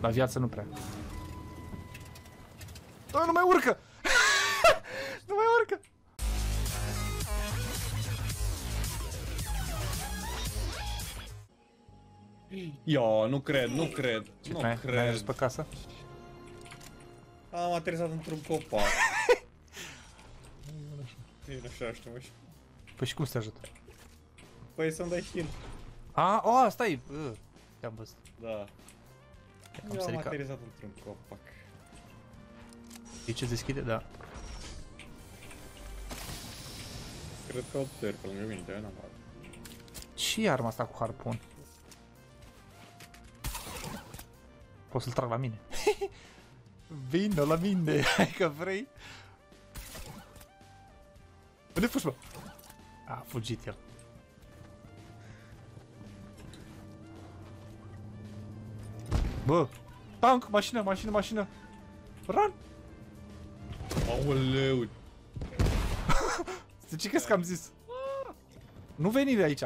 La viață nu prea. Da, nu mai urcă! nu mai urcă! Ia, nu cred, nu cred, Ce, nu n-ai, n-ai ajuns cred. pe casă? Am aterizat într-un copac. Eu așa știu, mă. Păi și cum să te ajut? Păi să-mi dai heal. A, o, stai! Uh, Te-am văzut. Da. Am sărit ca... aterizat într-un copac. E ce se deschide? Da. Cred că 8 ori pe lângă mine, de-aia n-am e arma asta cu harpun? Poți să-l trag la mine. Vino la mine, hai că vrei. Unde fugi, bă? A, fugit el. Bă, tank, mașină, mașină, mașină. Run! Aoleu! Să ce că am zis? Nu veni de aici.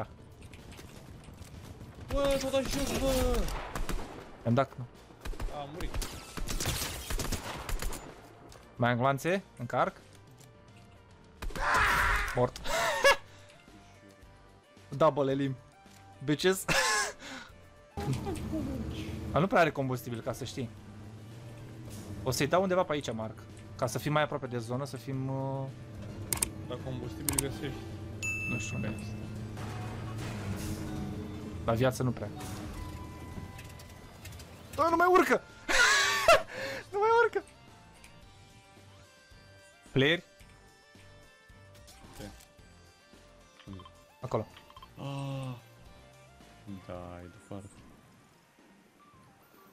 Bă, s-a dat jos, bă! Am dat. A, murit. Mai am glanțe? Încarc? Mort. Double elim. Bitches. A, nu prea are combustibil, ca să știi. O să-i dau undeva pe aici, Marc. Ca să fim mai aproape de zonă, să fim... Uh, La combustibil găsești. nu știu unde. La viață nu prea. Da, nu mai urcă! nu mai urcă! Player? Ce? Acolo. Ah. Da, e de foarte.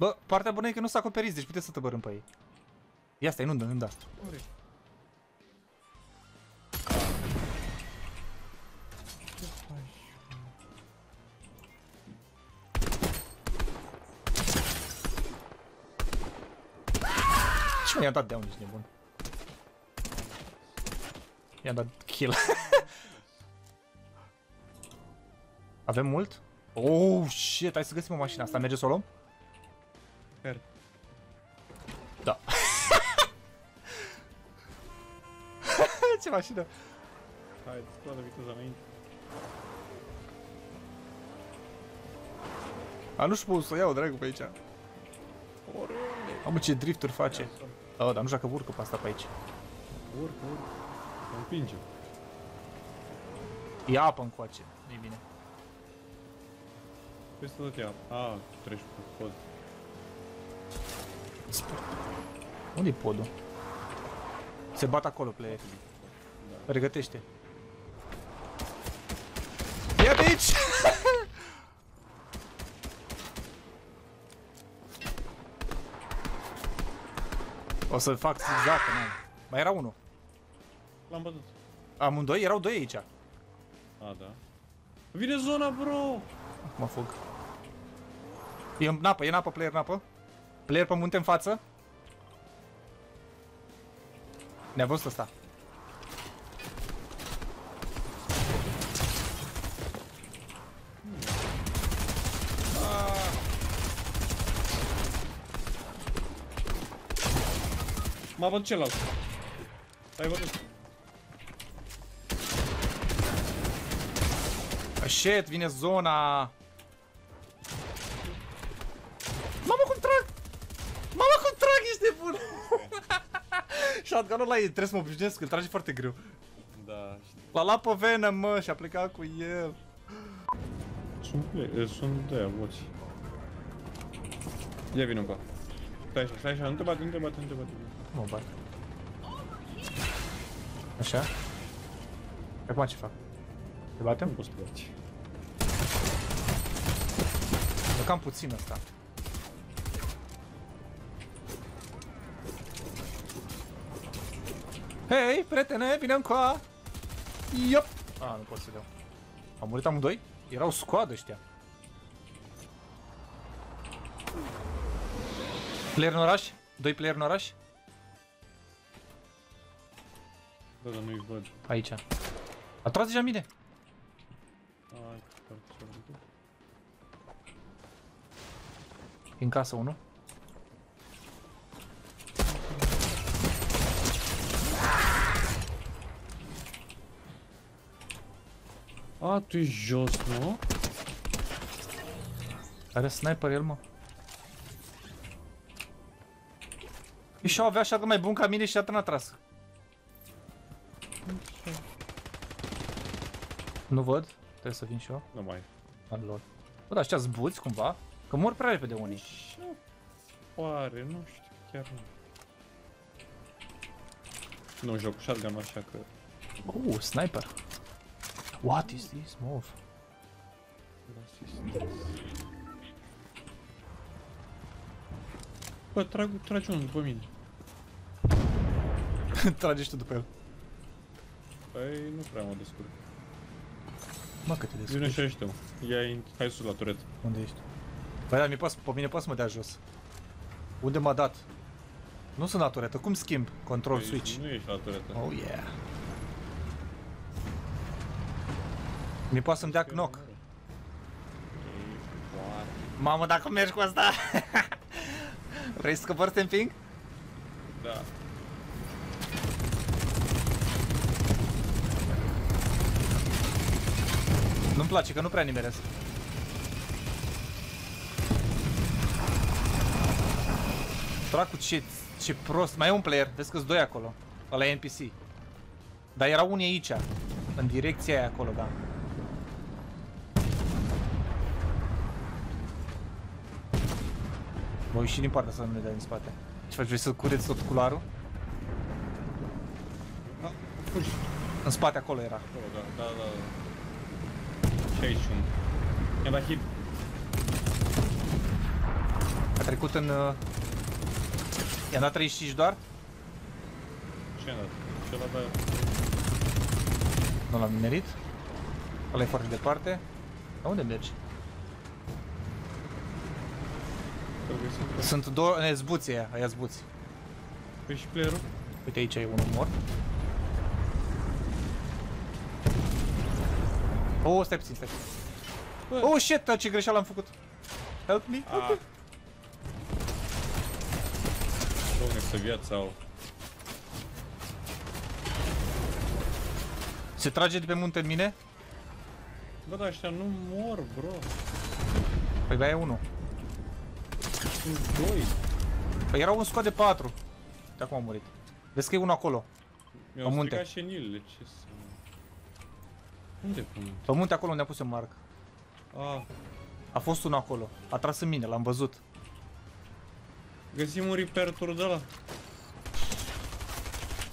Bă, partea bună e că nu s-a acoperit, deci puteți să tăbărâm pe ei. Ia stai, nu da, nu da. Murit. Ce faci? Ce mă, i-am dat down, ești nebun. I-am dat kill. Avem mult? Oh, shit, hai să găsim o mașină asta. Merge să o luăm? Care? Da. Ce mașină? Hai, scoate viteza înainte. A, nu știu să o iau, dragul, pe aici. Oriunde. Am ce drifturi face. Oh, dar nu știu dacă urcă pe asta pe aici. Urc, urc. Mă împinge. E apă încoace. Nu-i bine. Peste tot ea. A, treci pe pod. Sport. Unde-i podul? Se bat acolo, player. Pregătește. Ia bitch! o să fac zigzag, nu. Mai era unul. L-am bătut. Amândoi? Erau doi aici. A, da. Vine zona, bro! Mă fug. E în apă, e în apă, player în apă. Player pe munte în față. Ne-a văzut ăsta. M-a bătut celălalt. Ai bătut. Ah, shit, vine zona. Shotgun-ul ăla e, trebuie să mă obișnuiesc, îl trage foarte greu. Da, știu. L-a luat pe Venom, mă, și a plecat cu el. Sunt play, sunt de aia, voci. Ia vină încă. Stai așa, stai așa, nu te bate, nu te bate, nu te bate. Mă bat. Așa? Acum ce fac? Te Nu batem? poți să te bați. Mă cam puțin ăsta. Hei, prietene, vine încoa! Iop! A, nu pot să dau. Am murit amândoi? Erau scoadă ăștia. Player în oraș? Doi player în oraș? Da, dar nu-i văd. Aici. A tras deja mine. Ai, foarte ce În casă unul. A, tu ești jos, nu? Are sniper el, mă. Și avea așa mai bun ca mine și atât n-a tras. Nu văd. Trebuie să vin și eu. Nu mai. Al lor. Bă, dar ăștia zbuți cumva? Că mor prea repede unii. Așa pare, nu știu, chiar nu. Nu joc cu shotgun așa că... Uh, sniper. What is this move? Bă, trag, tragi unul după mine. Trage și tu după el. Păi nu prea mă descurc. Mă, că te Vine descurci. și ăștia. Ia in, hai sus la turet. Unde ești? Păi da, mi poți, pe mine poți să mă dea jos. Unde m-a dat? Nu sunt la turetă, cum schimb? Control Păi, switch. Nu ești la turetă. Oh yeah. Mi poate să-mi dea knock. Ei, poate. Mamă, dacă mergi cu asta! Vrei să scăpări stamping? Da. Nu-mi place, că nu prea nimeresc. Dracu, ce, ce prost. Mai e un player, vezi că-s doi acolo. Ăla e NPC. Dar erau unii aici. În direcția aia acolo, da. Voi și din partea să nu ne dai în spate. Ce faci, vrei să cureți tot culoarul? Ah, fugi. În spate acolo era. Acolo, da, da, da. Și aici un. I-am dat hit. A trecut în... Uh... I-am dat 35 doar? Ce i-am dat? Ce l-a dat? Nu l-am nimerit. Ăla e foarte departe. Dar unde mergi? Trebuie să Sunt două... Ne, zbuți aia, aia zbuți. Păi și playerul? Uite aici e unul mort. Oh, stai puțin, stai puțin. Bă. Oh, shit, ce greșeală am făcut. Help me. Ah. Domne, să viața au. Se trage de pe munte în mine? Bă, dar ăștia nu mor, bro. Păi da, e unul. Sunt doi. Păi era un scoat de 4. De acum a murit. Vezi că e unul acolo. Mi-au Pe munte. stricat șenilele, ce să... Unde pun? Pe munte acolo unde a pus eu marc. Ah, A fost unul acolo. A tras în mine, l-am văzut. găsim un repair tur de ăla.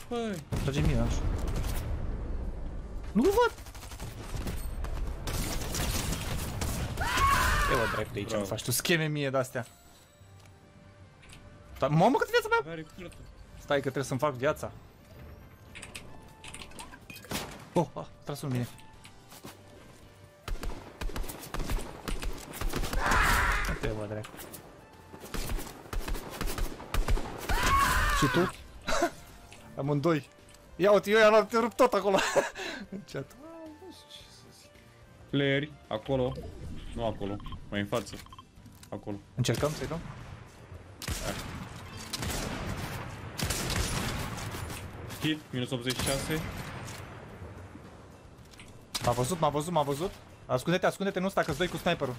Băi, Trage în mine, așa. Nu-l văd! E, bă, drept de aici, Bravo. nu faci tu scheme mie de-astea. Dar, mamă, cât viața mea! avea repair Stai că trebuie să-mi fac viața. Oh, ah, a tras în mine. Uite, bă, drept. Și tu? Amândoi. Ia uite, eu i-am rupt tot acolo. În chat. Playeri, acolo. Nu acolo, mai în față. Acolo. Încercăm să-i dăm? Hit, minus 86. M-a văzut, m-a văzut, m-a văzut. Ascunde-te, ascunde-te, nu sta că doi cu sniperul.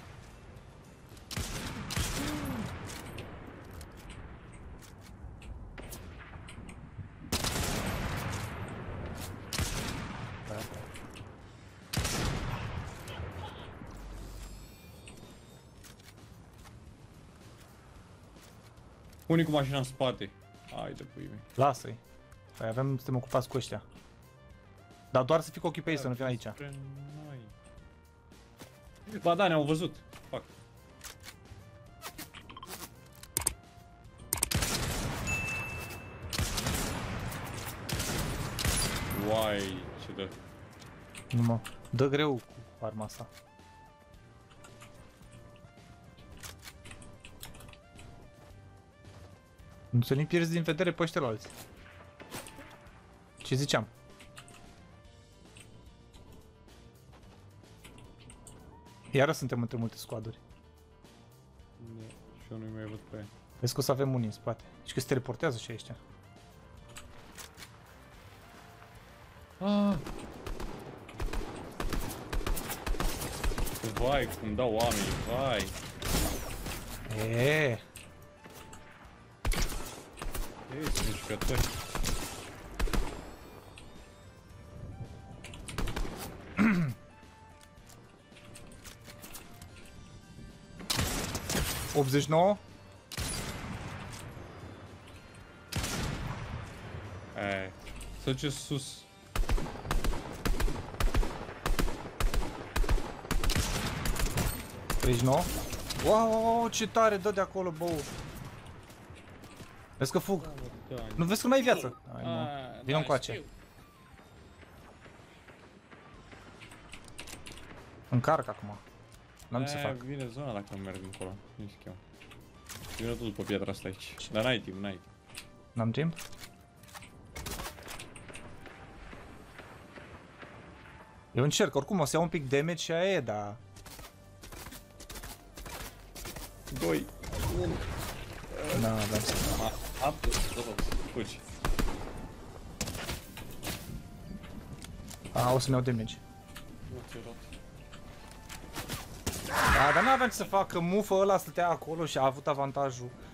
Unii cu mașina în spate. Hai de pui mei. Lasă-i. Păi avem, suntem ocupați cu ăștia. Dar doar să fii cu ochii pe ei, să nu fim aici. Spre noi. Ba da, ne-au văzut. Fac. Uai, ce dă. Nu mă. Dă greu cu arma asta. Nu să nu pierzi din vedere pe ăștia alții. Ce ziceam? Iară suntem între multe squaduri. Da, și eu nu-i mai văd pe aia. Vezi că o să avem unii în spate. Și că se teleportează și ăștia. Ah. Vai, cum dau oamenii, vai. E, Ei, sunt jucători. 89. Aia. Să duce sus. Treizeci nouă. Wow, wow, wow, ce tare dă de acolo, bă. Vezi că fug. Da, Nu vezi că nu mai ai viață. Hai, mă. Ah, Vino da, încoace. știu. Încarc acum. N-am ce să Aia fac. Vine zona dacă merg încolo. Nu știu eu. Vine tu după piatra asta aici. Dar n-ai timp, n-ai timp. N-am timp? Eu încerc, oricum o să iau un pic damage și aia e, dar... 2. Da, da, să... Ma, am, fugi. A, o să-mi iau damage. Nu ți-o luat. Da, dar n-aveam ce să fac, că mufă ăla stătea acolo și a avut avantajul. Da.